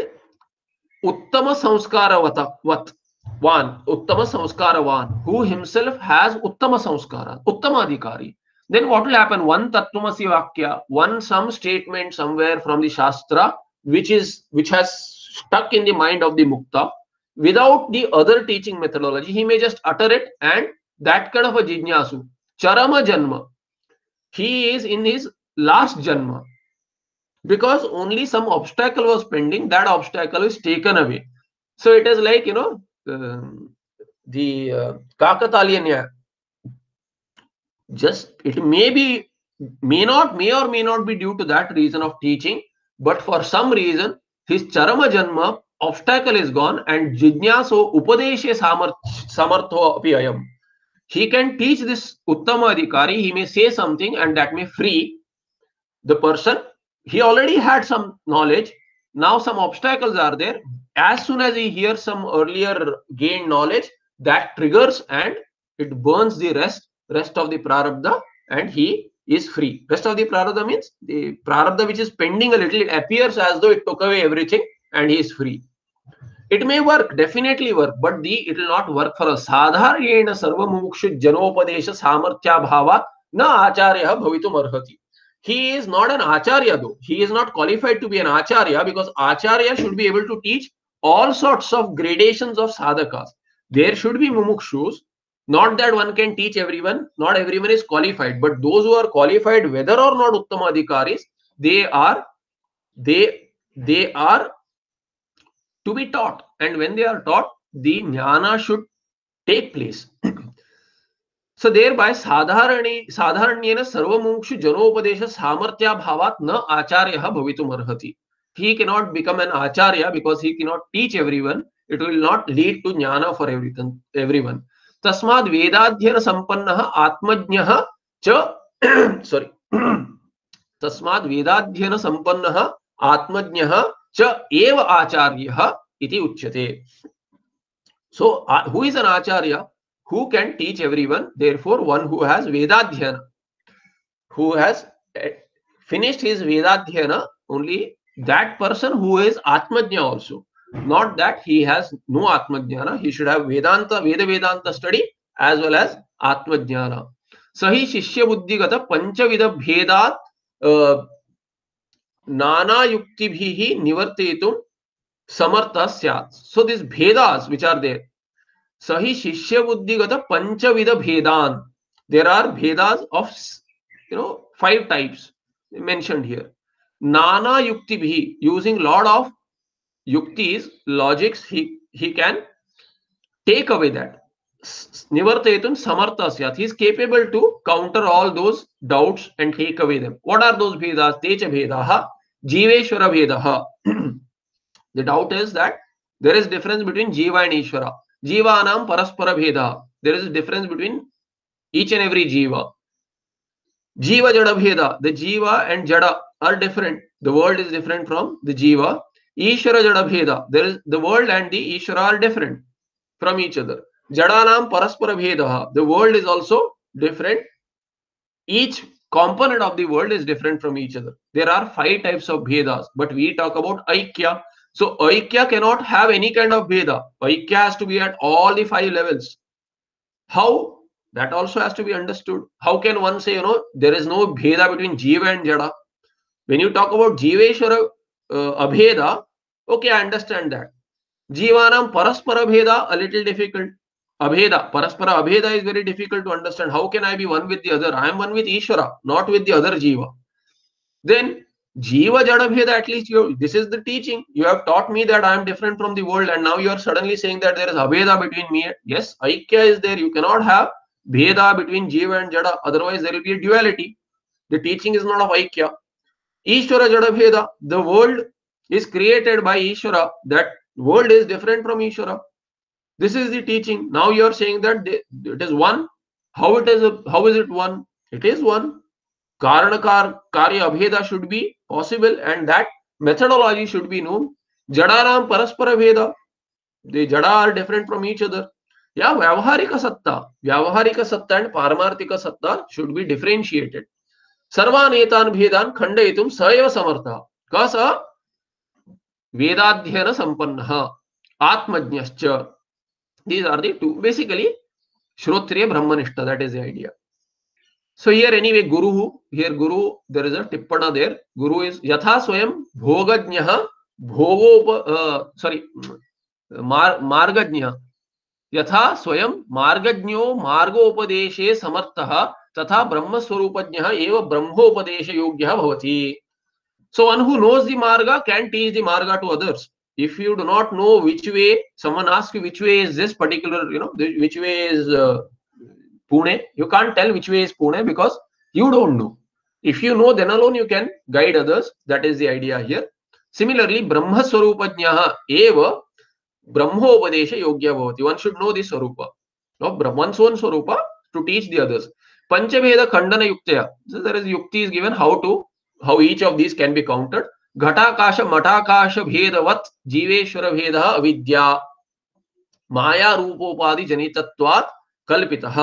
uttama samskaravata vat one uttama samskaravan who himself has uttama samskara uttama adhikari. Then what will happen? One tattvamasi vakya one some statement somewhere from the shastra which is which has stuck in the mind of the mukta. Without the other teaching methodology he may just utter it and that kind of a jijnasu charama janma he is in his last janma. Because only some obstacle was pending that obstacle is taken away. So it is like you know um, the uh, just it may be may not may or may not be due to that reason of teaching but for some reason his charama janma obstacle is gone and jijnaso upadeshe samartho api ayam he can teach this uttama adhikari he may say something and that may free the person he already had some knowledge now some obstacles are there as soon as he hears some earlier gained knowledge that triggers and it burns the rest rest of the prarabdha and he is free. Rest of the prarabdha means the prarabdha which is pending a little, it appears as though it took away everything and he is free. It may work, definitely work, but the it will not work for a sadharyena sarva mukshu janopadesha samarthya bhava na acharya bhavitum arhati. He is not an acharya though. He is not qualified to be an acharya because acharya should be able to teach all sorts of gradations of sadhakas. There should be mumukshus not that one can teach everyone not everyone is qualified but those who are qualified whether or not uttamadhikaris they are they they are to be taught and when they are taught the jnana should take place so thereby sadharani sadharanyena sarvamukshu janopadesha samarthya bhavat na acharyah bhavitum arhati he cannot become an acharya because he cannot teach everyone it will not lead to jnana for everyone everyone तस्माद् वेदाध्ययन संपन्नः आत्मज्ञः च sorry तस्माद् वेदाध्ययन संपन्नः आत्मज्ञः च उच्यते। So who is an Acharya? Who can teach everyone therefore one who has वेदाध्ययन who has finished his वेदाध्ययन only that person who is आत्मज्ञ also not that he has no आत्मज्ञान he should have Vedanta Veda Vedanta study as well as आत्मज्ञान सही शिष्य बुद्धिगत पंचविध भेदात bhedat uh, nana yuktibhihi nivartetum samartha syat so these bhedas which are there sahi shishya buddhigata panchavidha bhedan there are bhedas of you know five types mentioned here nana yuktibhi using lot of yuktis, logics, he, he can take away that. Nivartayatun samartasyat. He is capable to counter all those doubts and take away them. What are those Bhedas? Techa Bhedaha, Jiveshwara Bhedaha. the doubt is that there is difference between Jiva and Ishvara. Jiva anam paraspara Bheda. There is a difference between each and every Jiva. Jiva Jada Bheda. The Jiva and Jada are different. The world is different from the Jiva. Ishvara Jada Bheda. There is the world and the Ishvara are different from each other. Jadanam Paraspara Bheda. The world is also different. Each component of the world is different from each other. There are five types of Bhedas, but we talk about Aikya. So Aikya cannot have any kind of Bheda. Aikya has to be at all the five levels. How? That also has to be understood. How can one say, you know, there is no Bheda between Jiva and Jada? When you talk about Jiveshwara uh, Abheda, okay, I understand that. Jivanam Paraspara Bheda, a little difficult. Abheda, Paraspara Abheda is very difficult to understand. How can I be one with the other? I am one with Ishvara, not with the other Jiva. Then Jiva Jada Bheda, at least you this is the teaching. You have taught me that I am different from the world, and now you are suddenly saying that there is Abheda between me. Yes, Aikya is there. You cannot have Bheda between Jiva and Jada, otherwise there will be a duality. The teaching is not of Aikya. Ishvara Jada Bheda, the world is created by Ishvara, that world is different from Ishvara. This is the teaching. Now you are saying that it is one. How it is? A, how is it one? It is one. Karanakar Karya Abheda should be possible, and that methodology should be known. Jadanam Paraspara Bheda. The Jada are different from each other. Yeah, Vyavaharika Satta. Vyavaharika Satta and Paramartika Satta should be differentiated. Sarvan etan bhedan khandayitum sayava samartha. Kasa Vedadhyana Sampannaha. Atmajnyascha. These are the two. Basically, Shrotriya Brahmanishta. That is the idea. So here anyway, Guru, here Guru, there is a tippana there. Guru is Yatha Swayam Bhogajnyaha Bhogopa, uh, sorry, Mar, Margajnya. यथा स्वयं मार्गज्ञो मार्गोपदेशे समर्थः तथा ब्रह्मस्वरूपज्ञः एव ब्रह्मोपदेश योग्यः भवति so one who knows the marga can teach the marga to others if you do not know which way someone asks you which way is this particular you know which way is uh, pune you can't tell which way is pune because you don't know. If you know then alone you can guide others. That is the idea here. Similarly brahma swarupajnah eva brahmopadesha yogya bhavati. One should know this swarupa. No one's own swarupa to teach the others. Panchabheda khandana yuktaya. So there is yukti is given how to how each of these can be counted घटाकाश मठाकाश भेदवत् जीवेश्वर भेद अविद्या माया रूपोपाधि जनितत्वात् कल्पितः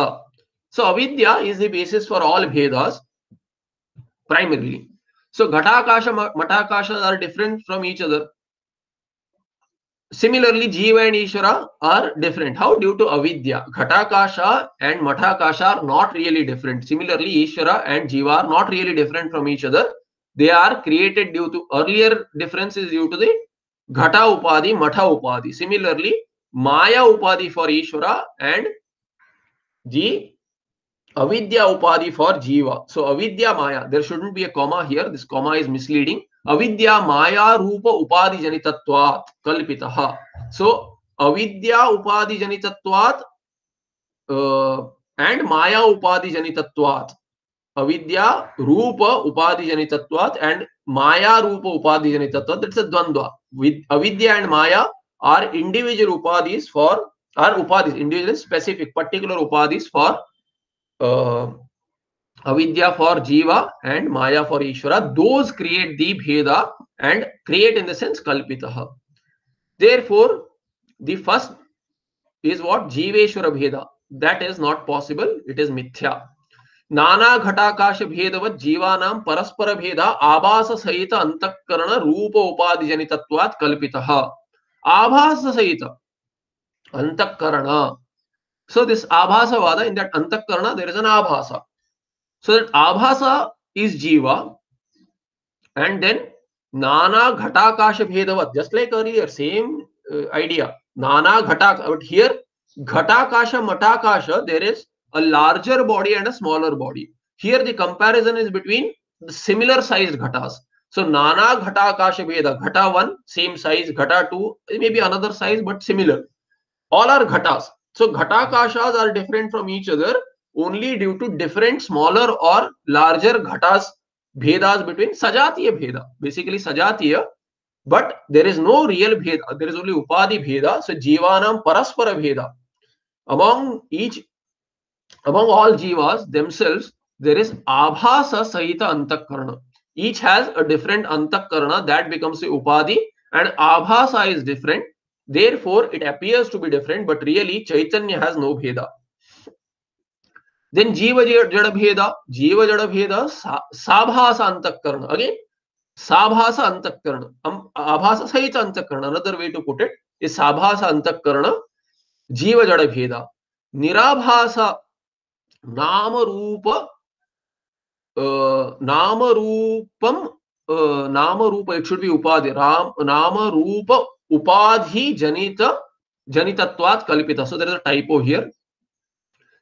so avidya is the basis for all bhedas primarily so ghatakasha matakasha are different from each other Similarly, Jiva and Ishvara are different. How? Due to avidya. Ghatakasha and Matakasha are not really different. Similarly, Ishvara and Jiva are not really different from each other. they are created due to earlier differences due to the ghata upadi, matha upadi. similarly maya upadi for ishvara and g avidya upadi for jiva so avidya maya there shouldn't be a comma here this comma is misleading avidya maya rupa upadhi janitatvat kalpitaha. so avidya upadi janitatvat uh, and maya upadhi janitatvat avidya rupa upadhi janitatvat and maya rupa upadhi janitatvat that's a dvandva with avidya and maya are individual upadhis for are upadhis individual specific particular upadhis for uh, avidya for jiva and maya for ishvara those create the bheda and create in the sense kalpitaha therefore the first is what? jiveshwara bheda that is not possible. It is mithya. नाना घटाकाश भेदवत जीवानाम परस्पर भेद आभास सहित अंतकरण रूप उपाधि जनितत्वात् कल्पित। आभास सहित अंतकरण। सो दिस आभास वाद इन दैट अंतकरण देर इज़ एन आभास। सो दैट आभास इज़ जीव एंड देन नाना घटाकाश भेदवत just like earlier same idea नाना घटा बट हियर घटाकाश मटाकाश there is a larger body and a smaller body. Here the comparison is between similar sized ghatas. So nana ghatakasha bheda ghata 1 same size ghata 2 maybe another size but similar. All are ghatas. So ghatakashas are different from each other only due to different smaller or larger ghatas bhedas between sajatiya bheda. Basically sajatiya but there is no real bheda. There is only upadhi bheda. So jivanam paraspara bheda. Among each among all jivas themselves there is abhasa sahita antakarana each has a different antakarana that becomes the upadhi and abhasa is different therefore it appears to be different but really chaitanya has no bheda then jiva jada bheda jiva jada bheda sabhasa antakaran again sabhasa antakaran um, abhasa sahita antakaran another way to put it is sabhasa antakaran jiva jada bheda nirabhasa नाम रूप नाम रूपम नाम रूप it should be उपाधि, राम नाम रूप उपाधि जनित, जनितत्वात् कल्पित। So there is a typo here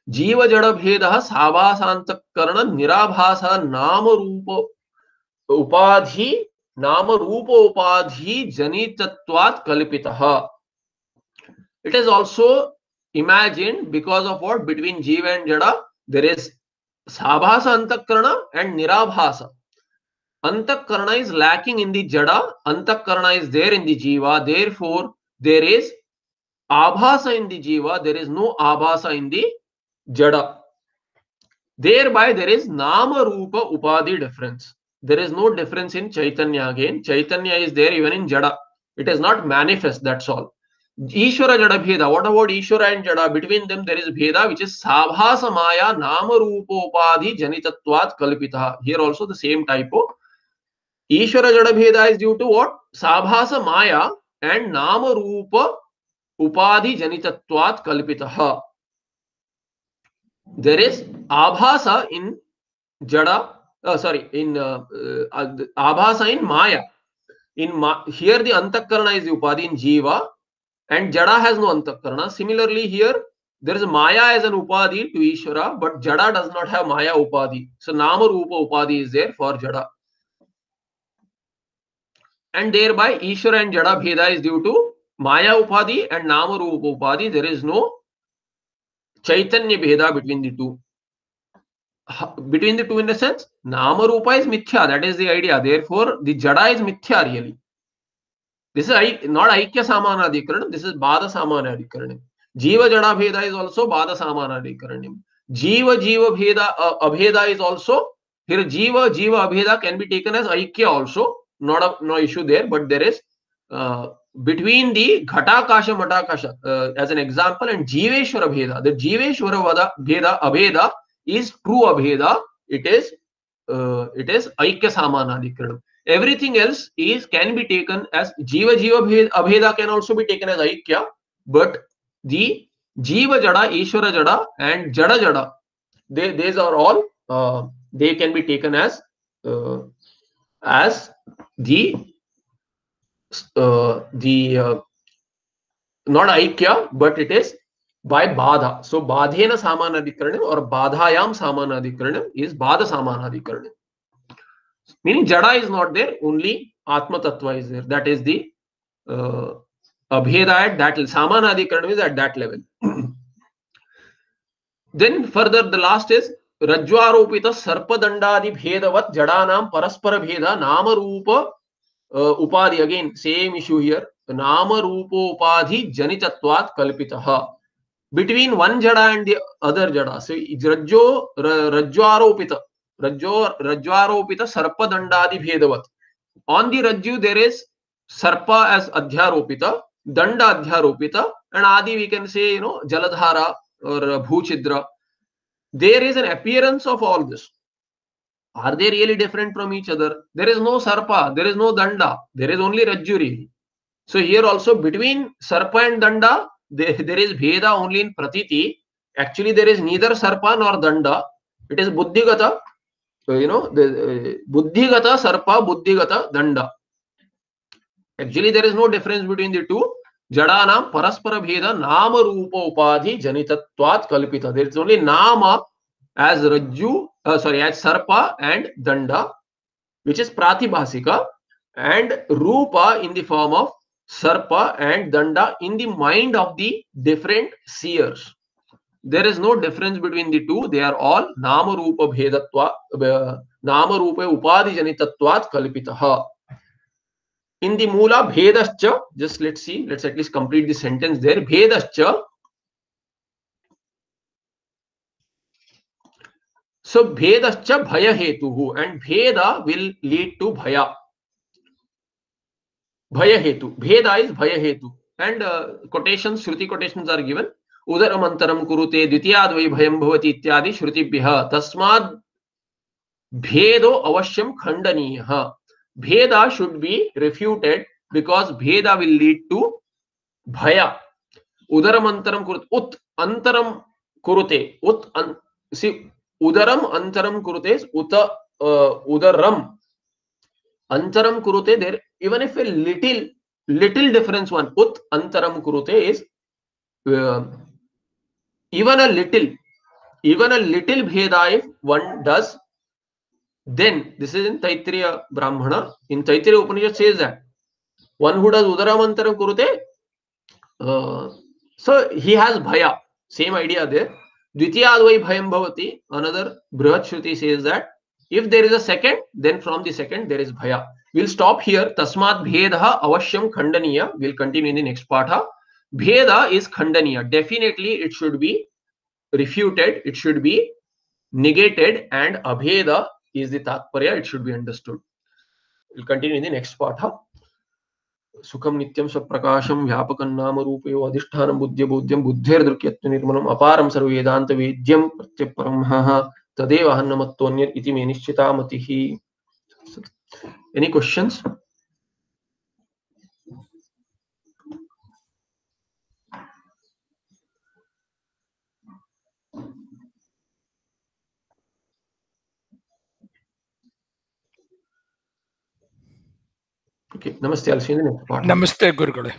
जीव जड़ भेद सावासांतकरण निराभास नाम रूप उपाधि नाम रूप उपाधि जनितत्वात् कल्पित। It is also imagine because of what between जीव एंड जड़ there is sabhasa antakarana and nirabhasa antakarana is lacking in the jada antakarana is there in the jiva therefore there is abhasa in the jiva there is no abhasa in the jada. Thereby there is nama rupa upadhi difference. There is no difference in Chaitanya again. Chaitanya is there even in jada. It is not manifest, that's all. Ishvara jada bheda. What about Ishvara and jada? Between them there is bheda which is sabhasa maya nama rupa upadhi janitatvat kalpita. Here also the same typo. Ishvara jada bheda is due to what? Sabhasa maya and nama rupa upadhi janitatvat kalpita there is abhasa in jada uh, sorry in uh, uh, abhasa in maya in here the antakarana is the upadhi in jiva and jada has no antakarana. Similarly here there is maya as an upadhi to ishvara but jada does not have maya upadhi so nama rupa upadhi is there for jada. And thereby ishvara and jada bheda is due to maya upadhi and nama rupa upadhi there is no chaitanya bheda between the two. Between the two in the sense nama rupa is mithya. That is the idea. Therefore the jada is mithya really this is not aikya samanadhikaranam this is bada samanadhikaranam jiva jada bheda is also bada samanadhikaranam jiva jiva bheda uh, abheda is also here jiva jiva abheda can be taken as aikya also not a no issue there but there is uh, between the Ghatakasha Matakasha uh, as an example and Jiveshwara Bheda. The Jiveshwara Vada, Bheda Abheda is true Abheda. It is uh, it is Aikya Samanadhikaranam. Everything else is can be taken as Jiva Jiva Abheda can also be taken as Aikya, but the Jiva Jada, Ishvara Jada and Jada Jada, they, these are all uh, they can be taken as uh, as the uh, the uh, not aikya but it is by badha. So badhena samanadhikaranam or badhayam samanadhikaranam is badha samanadhikaranam meaning jada is not there only atma tattva is there that is the uh, abheda at that samanadhikaranam is at that level then further the last is रज्ज्वारोपित सर्पदंडादि भेदवत जडानाम परस्पर भेद नाम रूप uh, upadhi again same issue here nama rupopadhi janitatvat kalpitah between one jada and the other jada so rajjo rajwaropita rajjo rajwaropita sarpa dandadi bhedavat on the rajju there is sarpa as adhyaropita danda adhyaropita and adi we can say you know jaladhara or bhuchidra there is an appearance of all this are they really different from each other? There is no sarpa, there is no danda, there is only rajjuri. So here also between sarpa and danda, there, there is bheda only in pratiti. Actually, there is neither sarpa nor danda. It is buddhigata. So, you know, the uh, buddhigata sarpa, buddhigata danda. Actually, there is no difference between the two. Jadanam paraspara bheda nama rupa upadhi kalpita. There is only nama as rajju uh, sorry, as Sarpa and Danda, which is Pratibhasika, and Rupa in the form of Sarpa and Danda in the mind of the different seers. There is no difference between the two. They are all Nama Rupa Bhedatva, uh, Nama Rupa Upadhi Janitatvat Kalpitaha. In the Mula Bhedascha, just let's see, let's at least complete the sentence there. Bhedascha So bhedascha bhaya hetuhu and bheda will lead to bhaya. Bhaya hetu. Bheda is bhaya hetu. And uh, quotations, Shruti quotations are given. उदर मंत्रम कुरुते द्वितीयाद्वै भयम भवति इत्यादि श्रुतिभ्यः। तस्मात् भेदो अवश्यं खण्डनीयः। भेदा should be refuted because भेदा विल लीड टू भय। उदर मंत्रम कुरुत उत अंतरम कुरुते उत अं, सी उदरम अंतरम कुरुते उत उदरम। अंतरम कुरुते there even if a little little difference one उत अंतरम कुरुते is even a little even a little bheda if one does then this is in taittiriya brahmana in taittiriya upanishad says that one who does udaram antaram kurute uh, so he has bhaya same idea there dvitiyadvai bhayam bhavati another brihat shruti says that if there is a second then from the second there is bhaya We'll stop here. Tasmat bhedha avashyam khandaniya. We'll continue in the next part. Bheda is khandaniya. Definitely it should be refuted. It should be negated and abheda is the tatparya. It should be understood. We'll continue in the next part. सुखम नित्यम स्वप्रकाशम व्यापकं नाम रूपयो अधिष्ठानं बुद्ध्य बोध्यं बुद्धेर्दृक्यत्व निर्मलम् अपारं सर्ववेदान्त वेद्यं प्रत्यपरं तदेव हन्नमत्तोऽन्यत् इति मे निश्चिता मतिः Any questions? Okay ನಮಸ್ತೆ ಅಲ್ಸಿ ನಮಸ್ತೆ ಗುರುಗಳೇ